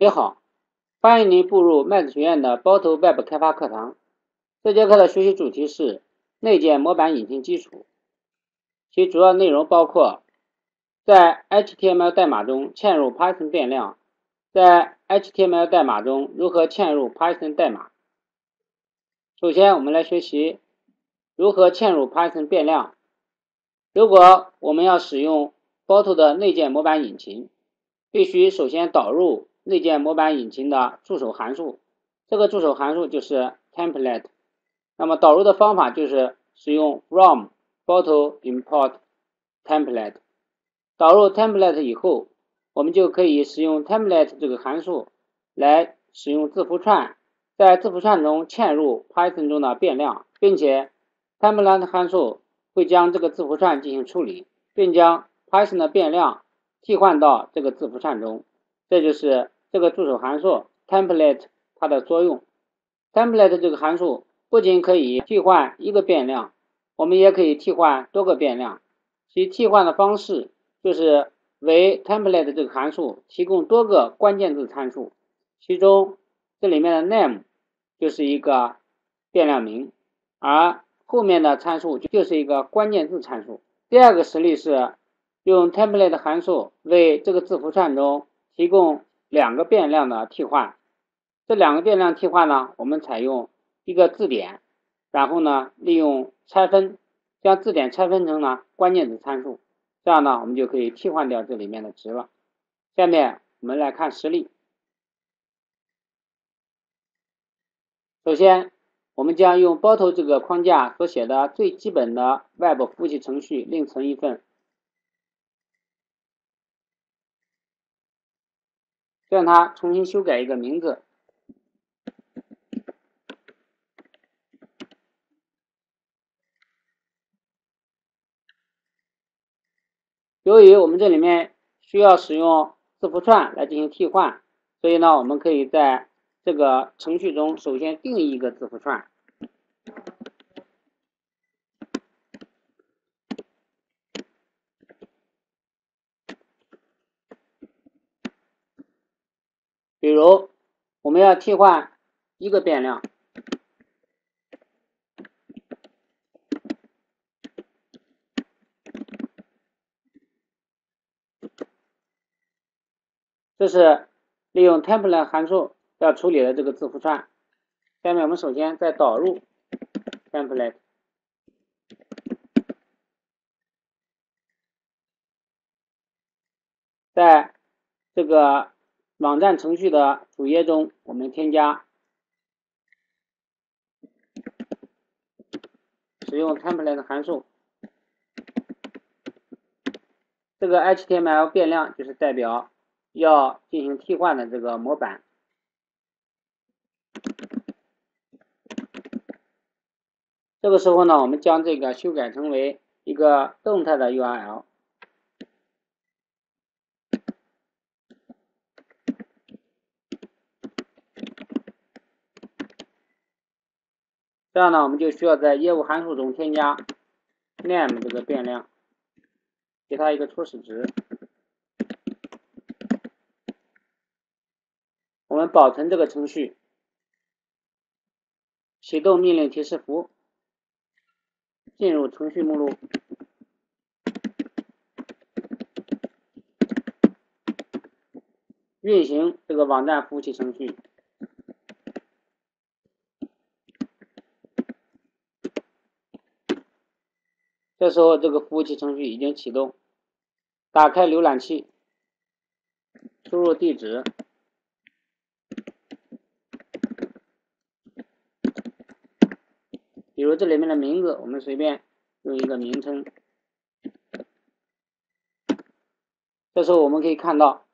你好，欢迎您步入麦子学院的包头 Web 开发课堂。这节课的学习主题是内建模板引擎基础，其主要内容包括在 HTML 代码中嵌入 Python 变量，在 HTML 代码中如何嵌入 Python 代码。首先，我们来学习如何嵌入 Python 变量。如果我们要使用包头的内建模板引擎，必须首先导入内建模板引擎的助手函数。这个助手函数就是 template。那么导入的方法就是使用 from bottle import template。导入 template 以后，我们就可以使用 template 这个函数来使用字符串。在字符串中嵌入 Python 中的变量，并且 template 函数会将这个字符串进行处理，并将 Python 的变量替换到这个字符串中。这就是这个助手函数 template 它的作用。template 这个函数不仅可以替换一个变量，我们也可以替换多个变量。其替换的方式就是为 template 这个函数提供多个关键字参数，其中这里面的 name。就是一个变量名，而后面的参数就是一个关键字参数。第二个实例是用 template 函数为这个字符串中提供两个变量的替换。这两个变量替换呢，我们采用一个字典，然后呢，利用拆分将字典拆分成呢关键字参数，这样呢，我们就可以替换掉这里面的值了。下面我们来看实例。首先，我们将用包头这个框架所写的最基本的 Web 服务器程序另存一份。让它重新修改一个名字。由于我们这里面需要使用字符串来进行替换，所以呢，我们可以在这个程序中，首先定义一个字符串，比如我们要替换一个变量，这是利用 template 函数。要处理的这个字符串，下面我们首先再导入 template，在这个网站程序的主页中，我们添加使用 template 函数，这个 HTML 变量就是代表要进行替换的这个模板。这个时候呢，我们将这个修改成为一个动态的 URL，这样呢，我们就需要在业务函数中添加 name 这个变量，给它一个初始值。我们保存这个程序，启动命令提示符。进入程序目录，运行这个网站服务器程序。这时候，这个服务器程序已经启动。打开浏览器，输入地址。比如这里面的名字，我们随便用一个名称。这时候我们可以看到，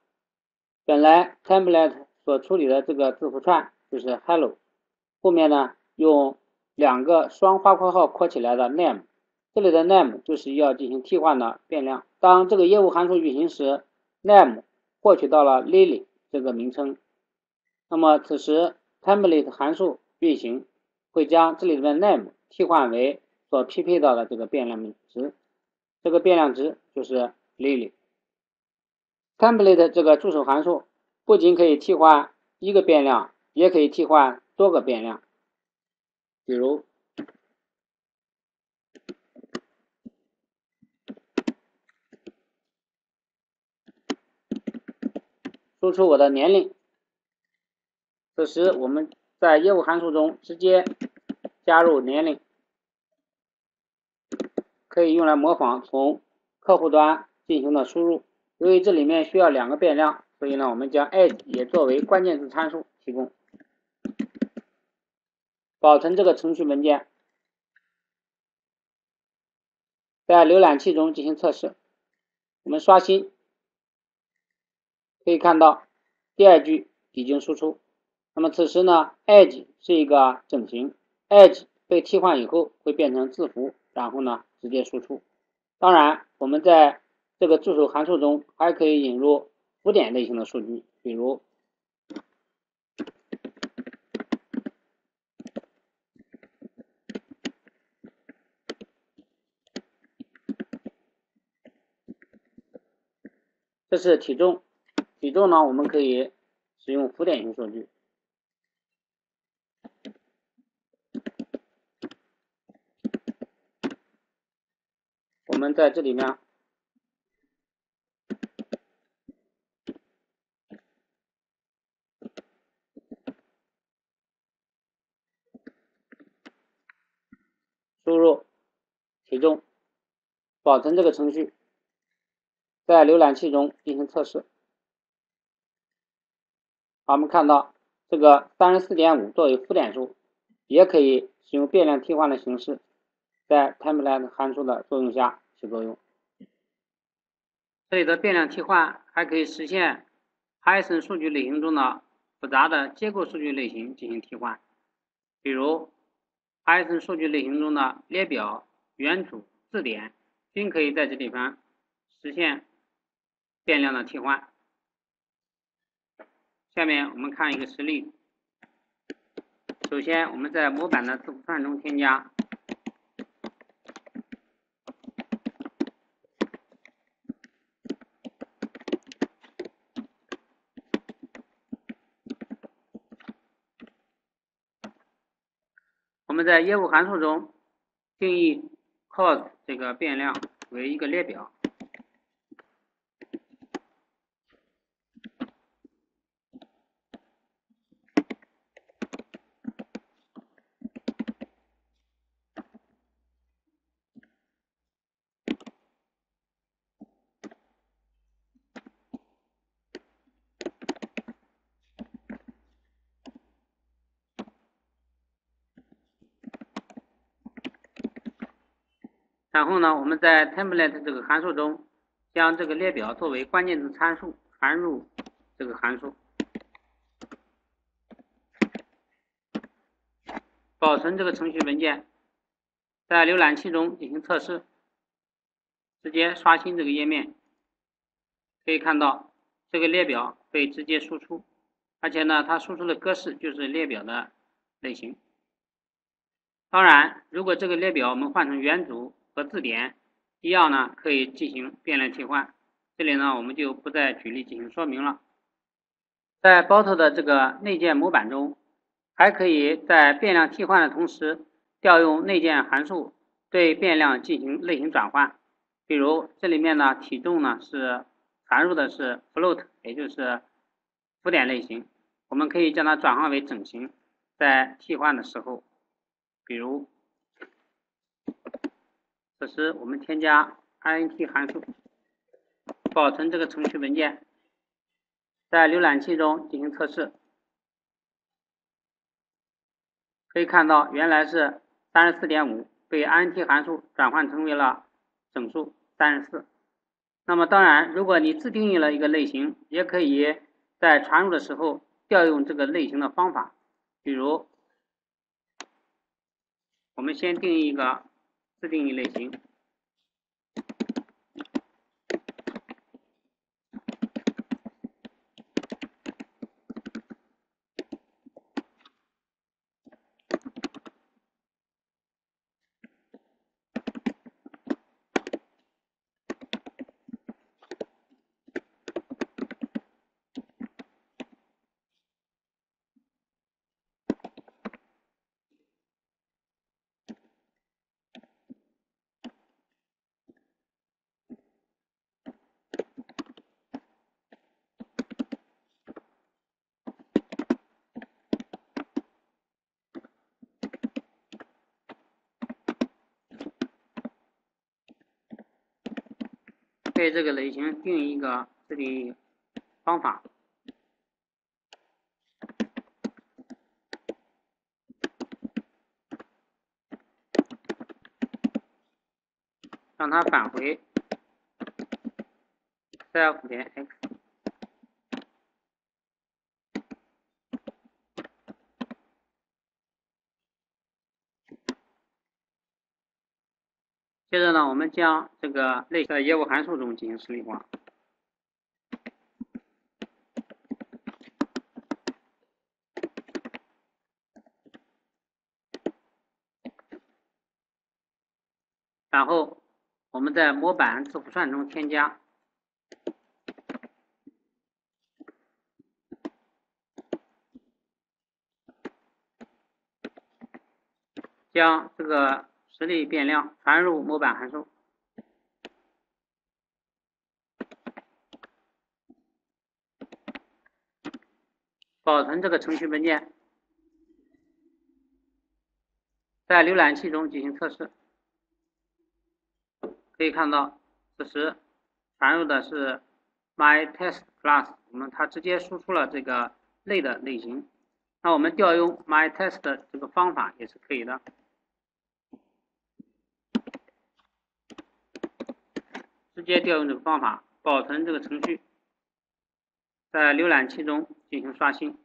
本来 template 所处理的这个字符串就是 hello，后面呢用两个双花括号括起来的 name，这里的 name 就是要进行替换的变量。当这个业务函数运行时，name 获取到了 lily 这个名称，那么此时 template 函数运行。会将这里的 name 替换为所匹配到的这个变量名值，这个变量值就是 lily。template 这个助手函数不仅可以替换一个变量，也可以替换多个变量。比如，输出我的年龄。此时，我们在业务函数中直接加入年龄，可以用来模仿从客户端进行的输入。由于这里面需要两个变量，所以呢，我们将 age 也作为关键字参数提供。保存这个程序文件，在浏览器中进行测试。我们刷新，可以看到第二句已经输出。那么此时呢，edge 是一个整形，edge 被替换以后会变成字符，然后呢直接输出。当然，我们在这个助手函数中还可以引入浮点类型的数据，比如。这是体重，体重呢，我们可以使用浮点型数据。我们在这里面输入体重，保存这个程序。在浏览器中进行测试。好，我们看到这个三十四点五作为浮点数，也可以使用变量替换的形式，在 template 函数的作用下起作用。这里的变量替换还可以实现 Python 数据类型中的复杂的结构数据类型进行替换，比如 Python 数据类型中的列表、元组、字典均可以在这地方实现。变量的替换。下面我们看一个实例。首先，我们在模板的字符串中添加。我们在业务函数中定义 cost 这个变量为一个列表。然后呢，我们在 template 这个函数中，将这个列表作为关键字参数传入这个函数，保存这个程序文件，在浏览器中进行测试，直接刷新这个页面，可以看到这个列表被直接输出，而且呢，它输出的格式就是列表的类型。当然，如果这个列表我们换成元组。和字典一样呢，可以进行变量替换。这里呢，我们就不再举例进行说明了。在 Bot 的这个内建模板中，还可以在变量替换的同时，调用内建函数对变量进行类型转换。比如这里面呢，体重呢是传入的是 float，也就是浮点类型，我们可以将它转换为整形。在替换的时候，比如。此时我们添加 int 函数，保存这个程序文件，在浏览器中进行测试，可以看到原来是三十四点五，被 int 函数转换成为了整数三十四。那么当然，如果你自定义了一个类型，也可以在传入的时候调用这个类型的方法，比如我们先定义一个。自定义类型。给这个类型定一个这里方法，让它返回 self 点 x。接着呢，我们将这个类在业务函数中进行实例化，然后我们在模板字符串中添加，将这个。实例变量传入模板函数，保存这个程序文件，在浏览器中进行测试。可以看到，此时传入的是 myTestClass，我们它直接输出了这个类的类型。那我们调用 myTest 这个方法也是可以的。直接调用这个方法，保存这个程序，在浏览器中进行刷新。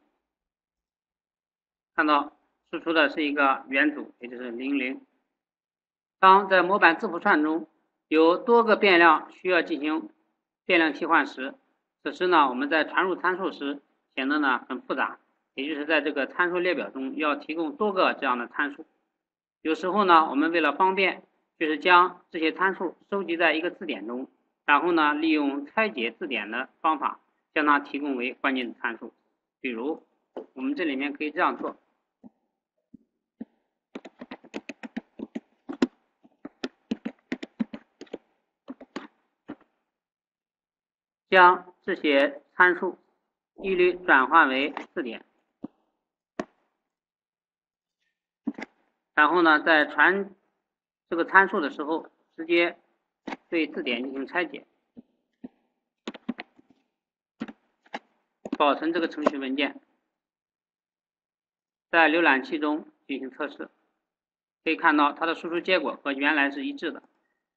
看到输出的是一个元组，也就是零零。当在模板字符串中有多个变量需要进行变量替换时，此时呢，我们在传入参数时显得呢很复杂，也就是在这个参数列表中要提供多个这样的参数。有时候呢，我们为了方便。就是将这些参数收集在一个字典中，然后呢，利用拆解字典的方法，将它提供为关键参数。比如，我们这里面可以这样做：将这些参数一律转换为字典，然后呢，再传。这个参数的时候，直接对字典进行拆解，保存这个程序文件，在浏览器中进行测试，可以看到它的输出结果和原来是一致的。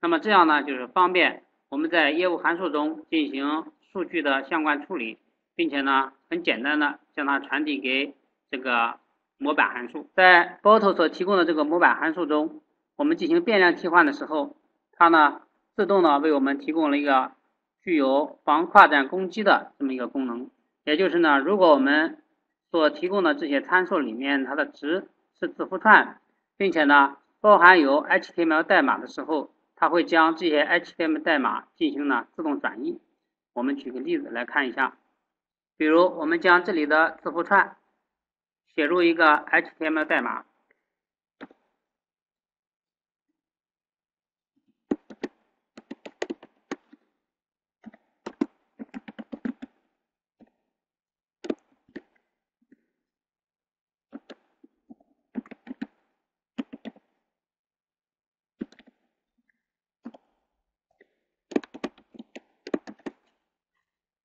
那么这样呢，就是方便我们在业务函数中进行数据的相关处理，并且呢，很简单的将它传递给这个模板函数。在 Bottle 所提供的这个模板函数中。我们进行变量替换的时候，它呢自动的为我们提供了一个具有防跨站攻击的这么一个功能。也就是呢，如果我们所提供的这些参数里面它的值是字符串，并且呢包含有 HTML 代码的时候，它会将这些 HTML 代码进行呢自动转移。我们举个例子来看一下，比如我们将这里的字符串写入一个 HTML 代码。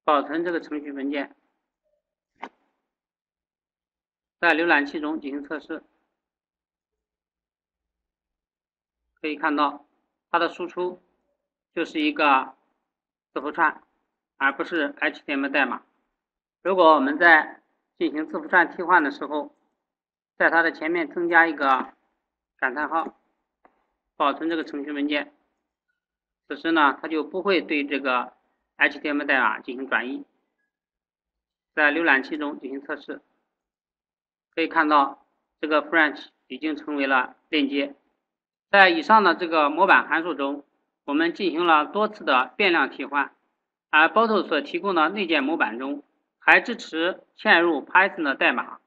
保存这个程序文件，在浏览器中进行测试，可以看到它的输出就是一个字符串，而不是 HTML 代码。如果我们在进行字符串替换的时候，在它的前面增加一个感叹号，保存这个程序文件，此时呢，它就不会对这个。HTML 代码进行转译，在浏览器中进行测试，可以看到这个 French 已经成为了链接。在以上的这个模板函数中，我们进行了多次的变量替换，而 Bottle 所提供的内建模板中还支持嵌入 Python 的代码。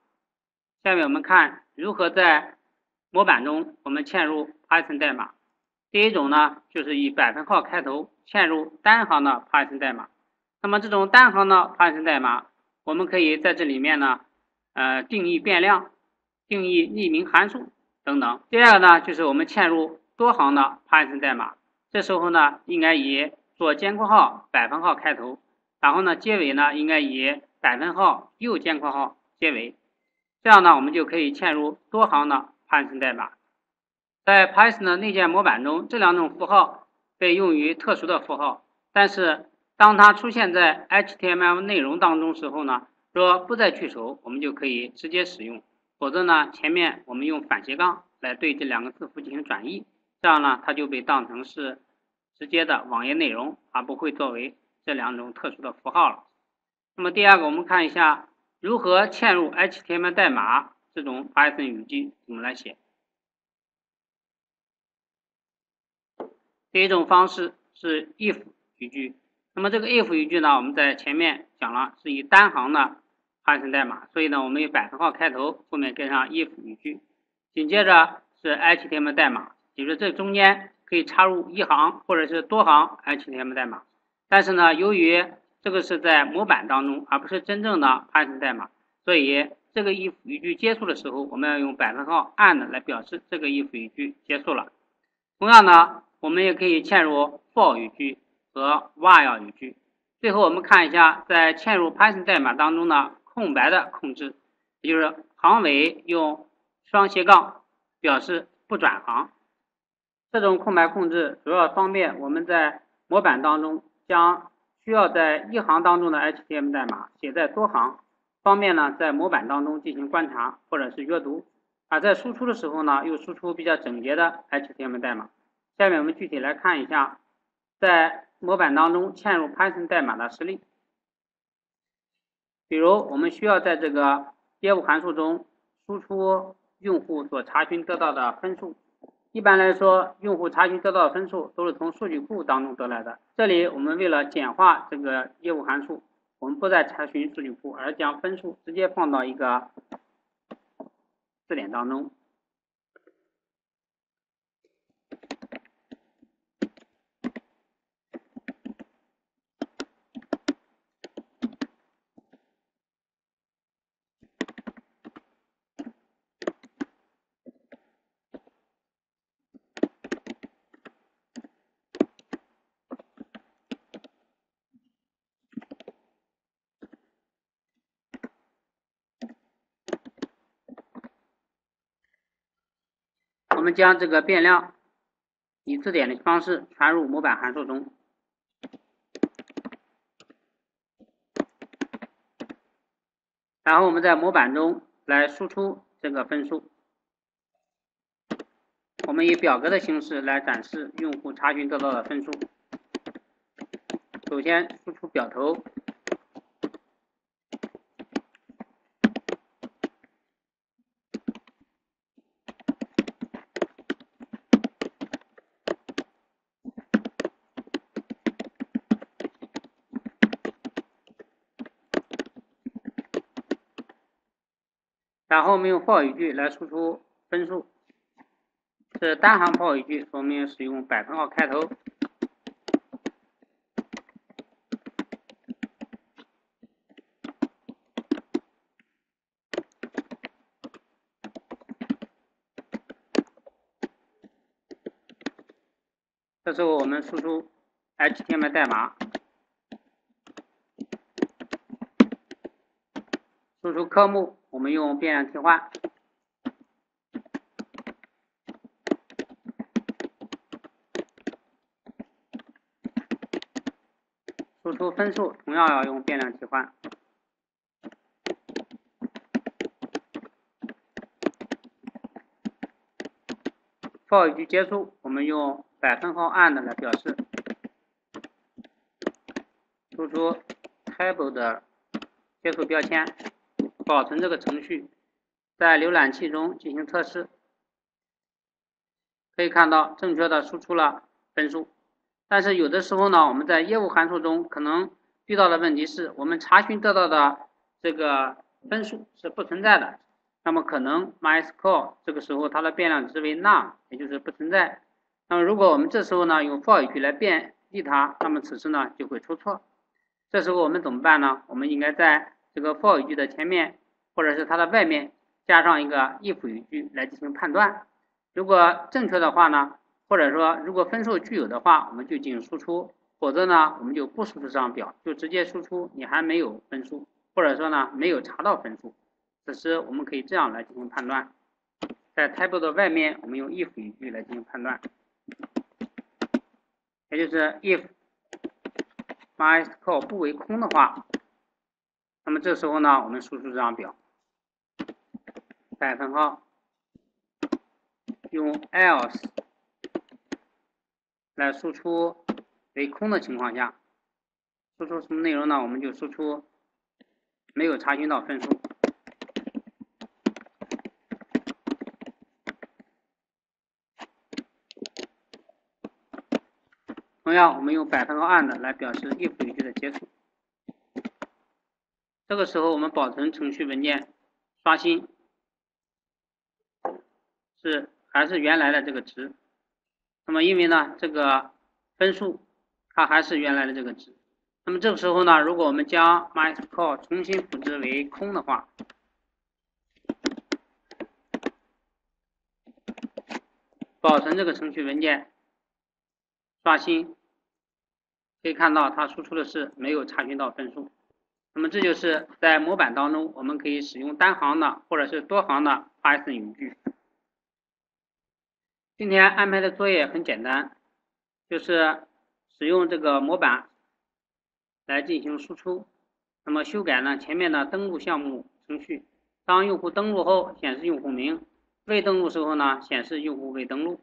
下面我们看如何在模板中我们嵌入 Python 代码。第一种呢，就是以百分号开头嵌入单行的 Python 代码。那么这种单行的 Python 代码，我们可以在这里面呢，呃，定义变量、定义匿名函数等等。第二个呢，就是我们嵌入多行的 Python 代码。这时候呢，应该以左尖括号百分号开头，然后呢结尾呢应该以百分号右尖括号结尾，这样呢我们就可以嵌入多行的 Python 代码。在 Python 的内建模板中，这两种符号被用于特殊的符号，但是当它出现在 HTML 内容当中时候呢，若不再去手，我们就可以直接使用。否则呢，前面我们用反斜杠来对这两个字符进行转译，这样呢，它就被当成是直接的网页内容，而不会作为这两种特殊的符号了。那么第二个，我们看一下如何嵌入 HTML 代码这种 Python 语句怎么来写。第一种方式是 if 语句，那么这个 if 语句呢，我们在前面讲了是以单行的。Python 代码，所以呢，我们以百分号开头，后面跟上 if 语句，紧接着是 HTML 代码，也就是这中间可以插入一行或者是多行 HTML 代码。但是呢，由于这个是在模板当中，而不是真正的 Python 代码，所以这个 if 语句结束的时候，我们要用百分号 and 来表示这个 if 语句结束了。同样呢，我们也可以嵌入 for 语句和 while 语句。最后我们看一下，在嵌入 Python 代码当中的。空白的控制，也就是行尾用双斜杠表示不转行。这种空白控制主要方便我们在模板当中将需要在一行当中的 HTML 代码写在多行，方便呢在模板当中进行观察或者是阅读。而在输出的时候呢，又输出比较整洁的 HTML 代码。下面我们具体来看一下，在模板当中嵌入 Python 代码的实例。比如，我们需要在这个业务函数中输出用户所查询得到的分数。一般来说，用户查询得到的分数都是从数据库当中得来的。这里我们为了简化这个业务函数，我们不再查询数据库，而将分数直接放到一个字典当中。我们将这个变量以字典的方式传入模板函数中，然后我们在模板中来输出这个分数。我们以表格的形式来展示用户查询得到的分数。首先输出表头。然后我们用 for 语句来输出分数，是单行 for 语句，我们使用百分号开头，这时候我们输出 HTML 代码，输出科目。我们用变量替换，输出分数同样要用变量替换。for 语句结束，我们用百分号 and 来表示，输出 table 的结束标签。保存这个程序，在浏览器中进行测试，可以看到正确的输出了分数。但是有的时候呢，我们在业务函数中可能遇到的问题是我们查询得到的这个分数是不存在的，那么可能 MySQL 这个时候它的变量值为 none，也就是不存在。那么如果我们这时候呢用 for 语句来变异它，那么此时呢就会出错。这时候我们怎么办呢？我们应该在这个 for 语句的前面。或者是它的外面加上一个 if 语句来进行判断，如果正确的话呢，或者说如果分数具有的话，我们就进行输出；否则呢，我们就不输出这张表，就直接输出你还没有分数，或者说呢没有查到分数。此时我们可以这样来进行判断，在 table 的外面，我们用 if 语句来进行判断，也就是 if MySQL 不为空的话，那么这时候呢，我们输出这张表，百分号，用 else 来输出。为空的情况下，输出什么内容呢？我们就输出没有查询到分数。同样，我们用百分号 and 来表示 if 语句的结束。这个时候，我们保存程序文件刷新是还是原来的这个值。那么，因为呢，这个分数。它还是原来的这个值，那么这个时候呢，如果我们将 MySQL 重新赋值为空的话，保存这个程序文件，刷新，可以看到它输出的是没有查询到分数。那么这就是在模板当中，我们可以使用单行的或者是多行的 Python 语句。今天安排的作业很简单，就是。使用这个模板来进行输出，那么修改呢？前面的登录项目程序，当用户登录后显示用户名，未登录时候呢显示用户未登录。